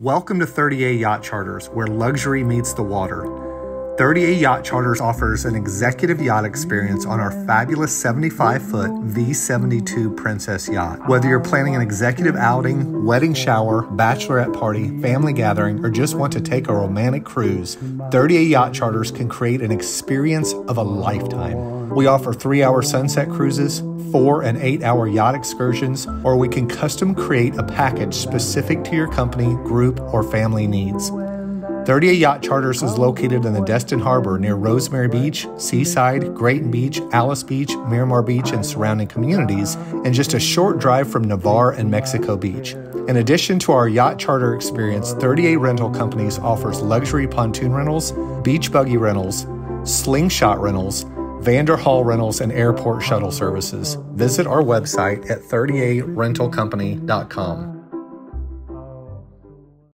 Welcome to 30A Yacht Charters, where luxury meets the water. 30A Yacht Charters offers an executive yacht experience on our fabulous 75 foot V72 Princess yacht. Whether you're planning an executive outing, wedding shower, bachelorette party, family gathering, or just want to take a romantic cruise, 30A Yacht Charters can create an experience of a lifetime. We offer three hour sunset cruises, four and eight hour yacht excursions, or we can custom create a package specific to your company, group, or family needs. 30A Yacht Charters is located in the Destin Harbor near Rosemary Beach, Seaside, Grayton Beach, Alys Beach, Miramar Beach, and surrounding communities, and just a short drive from Navarre and Mexico Beach. In addition to our yacht charter experience, 30A Rental Companies offers luxury pontoon rentals, beach buggy rentals, slingshot rentals, Vanderhall Rentals, and airport shuttle services. Visit our website at 30arentalcompany.com.